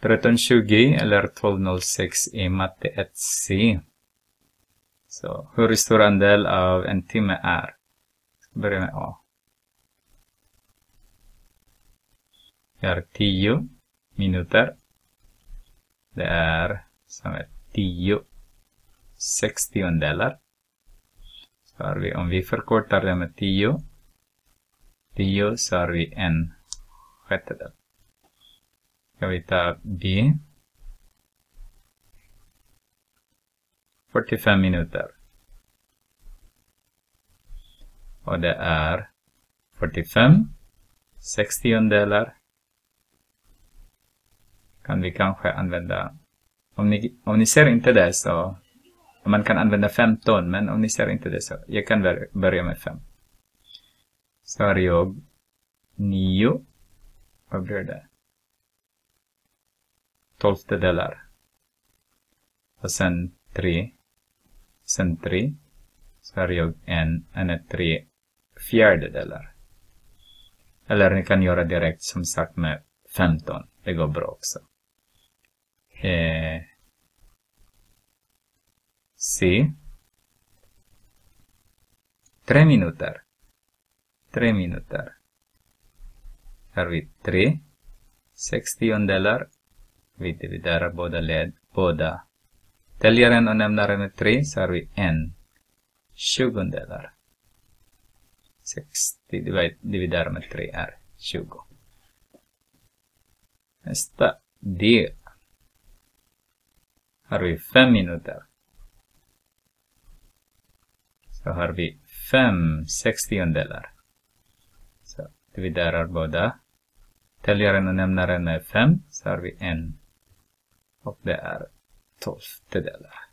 1320 eller 1206 i matte 1C. Så hur stor andel av en timme är? börja med A. Vi har 10 minuter. Det är som är 10 sextiondelar. Så har vi, om vi förkortar det med 10, 10 så har vi en sjättedel. Ska vi ta B. 45 minuter. Och det är 45 sextiondelar. Kan vi kanske använda, om ni, om ni ser inte det så, man kan använda 15, men om ni ser inte det så, jag kan börja med 5. Så har jag 9, vad blir det? Tolftedelar. Och sen tre. sen tre. så har jag en, en är tre fjärdedelar. Eller ni kan göra direkt som sagt med 15. Det går bra också. Eh, C. Tre minuter. Tre minuter. Här har vi tre sextiondelar. Vi dividerar båda led, båda täljaren och nämnaren är 3, så har vi en tjugondelar. 60 dividerar med 3 är 20. Nästa del. Har vi 5 minuter. Så har vi 5 sextiondelar. Så dividerar båda. Täljaren och nämnaren är 5 så har vi en. Och det är tolftedelar.